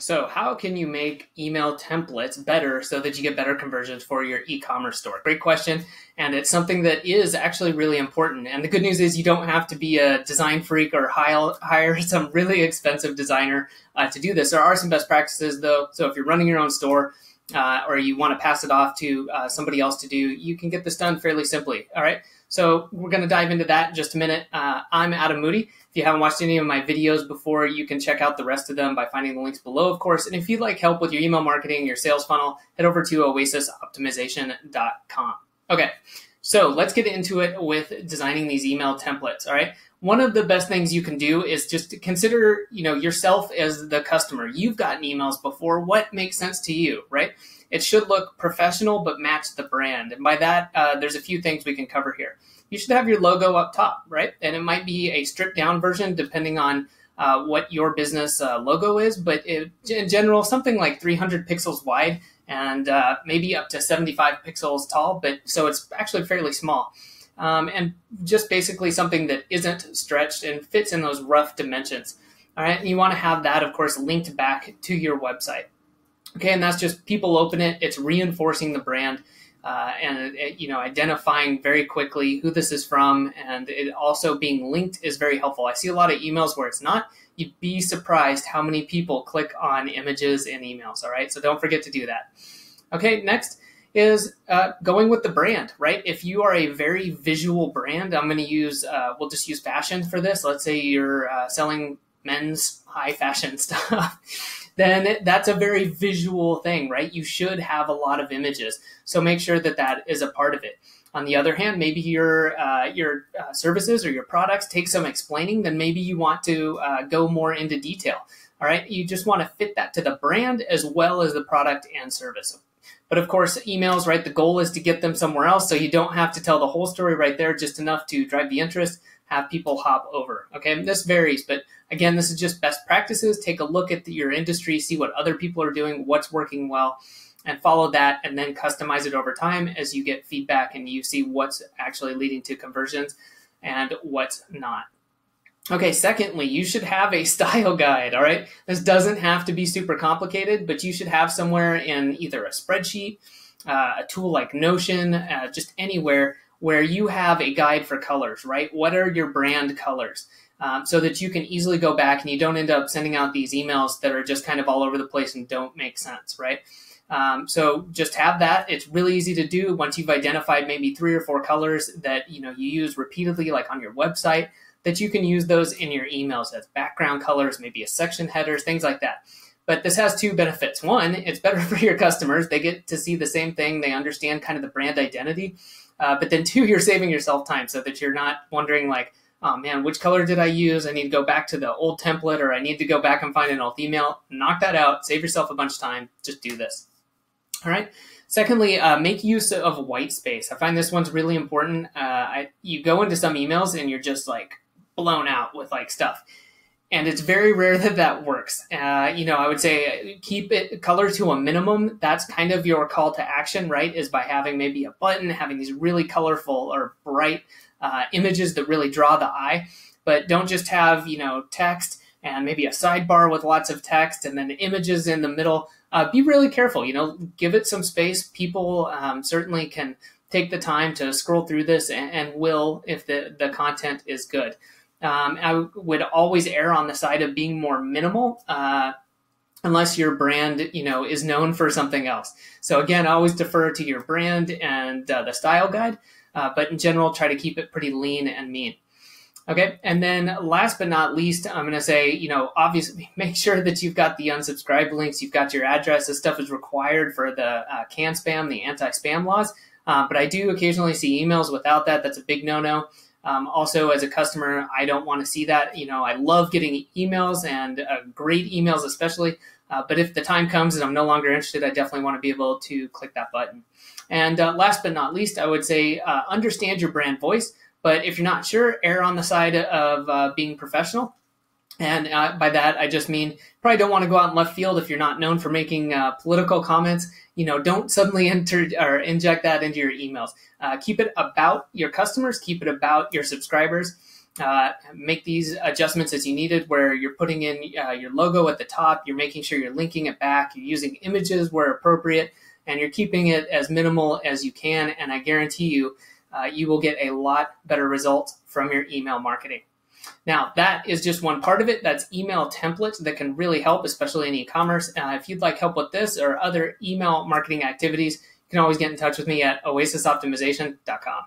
So, how can you make email templates better so that you get better conversions for your e commerce store? Great question. And it's something that is actually really important. And the good news is you don't have to be a design freak or hire some really expensive designer uh, to do this. There are some best practices, though. So, if you're running your own store, uh, or you want to pass it off to uh, somebody else to do, you can get this done fairly simply. All right. So we're going to dive into that in just a minute. Uh, I'm Adam Moody. If you haven't watched any of my videos before, you can check out the rest of them by finding the links below, of course. And if you'd like help with your email marketing, your sales funnel, head over to oasisoptimization.com. Okay, so let's get into it with designing these email templates. All right. One of the best things you can do is just consider, you know, yourself as the customer. You've gotten emails before. What makes sense to you, right? It should look professional but match the brand. And by that, uh, there's a few things we can cover here. You should have your logo up top, right? And it might be a stripped down version depending on uh, what your business uh, logo is, but it, in general, something like 300 pixels wide and uh, maybe up to 75 pixels tall, but so it's actually fairly small. Um, and just basically something that isn't stretched and fits in those rough dimensions. All right, and you want to have that, of course, linked back to your website. Okay, and that's just people open it. It's reinforcing the brand. Uh, and it, you know identifying very quickly who this is from and it also being linked is very helpful. I see a lot of emails where it's not. You'd be surprised how many people click on images in emails all right? So don't forget to do that. Okay next is uh, going with the brand right? If you are a very visual brand i'm going to use uh, we'll just use fashion for this. Let's say you're uh, selling men's high fashion stuff then that's a very visual thing, right? You should have a lot of images. So make sure that that is a part of it. On the other hand, maybe your uh, your uh, services or your products take some explaining. Then maybe you want to uh, go more into detail. All right, you just want to fit that to the brand as well as the product and service. But of course, emails, right? The goal is to get them somewhere else, so you don't have to tell the whole story right there, just enough to drive the interest have people hop over. Okay, this varies, but again, this is just best practices. Take a look at the, your industry, see what other people are doing, what's working well, and follow that, and then customize it over time as you get feedback and you see what's actually leading to conversions and what's not. Okay, secondly, you should have a style guide, all right? This doesn't have to be super complicated, but you should have somewhere in either a spreadsheet, uh, a tool like Notion, uh, just anywhere where you have a guide for colors, right? What are your brand colors? Um, so that you can easily go back and you don't end up sending out these emails that are just kind of all over the place and don't make sense, right? Um, so just have that. It's really easy to do once you've identified maybe three or four colors that you know you use repeatedly, like on your website. That you can use those in your emails as background colors, maybe a section headers, things like that. But this has two benefits. One, it's better for your customers; they get to see the same thing, they understand kind of the brand identity. Uh, but then two, you're saving yourself time so that you're not wondering like, oh man, which color did I use? I need to go back to the old template or I need to go back and find an old email. Knock that out. Save yourself a bunch of time. Just do this. All right. Secondly, uh, make use of white space. I find this one's really important. Uh, I, you go into some emails and you're just like blown out with like stuff and it's very rare that that works. Uh, you know, I would say keep it color to a minimum. That's kind of your call to action, right? Is by having maybe a button, having these really colorful or bright uh, images that really draw the eye. But don't just have you know text and maybe a sidebar with lots of text and then images in the middle. Uh, be really careful. You know, give it some space. People um, certainly can take the time to scroll through this and, and will if the the content is good. Um, I would always err on the side of being more minimal, uh, unless your brand, you know, is known for something else. So again, I always defer to your brand and uh, the style guide, uh, but in general, try to keep it pretty lean and mean. Okay, and then last but not least, I'm going to say, you know, obviously make sure that you've got the unsubscribe links, you've got your address. This stuff is required for the uh, CAN spam, the anti-spam laws. Uh, but I do occasionally see emails without that. That's a big no-no. Um, also, as a customer, I don't want to see that. You know, I love getting emails and uh, great emails, especially. Uh, but if the time comes and I'm no longer interested, I definitely want to be able to click that button. And uh, last but not least, I would say uh, understand your brand voice. But if you're not sure, err on the side of uh, being professional. And uh, by that, I just mean probably don't want to go out in left field if you're not known for making uh, political comments. You know, don't suddenly enter or inject that into your emails. Uh, keep it about your customers, keep it about your subscribers. Uh, make these adjustments as you needed, where you're putting in uh, your logo at the top, you're making sure you're linking it back, you're using images where appropriate, and you're keeping it as minimal as you can. And I guarantee you, uh, you will get a lot better results from your email marketing. Now, that is just one part of it. That's email templates that can really help, especially in e commerce. Uh, if you'd like help with this or other email marketing activities, you can always get in touch with me at oasisoptimization.com.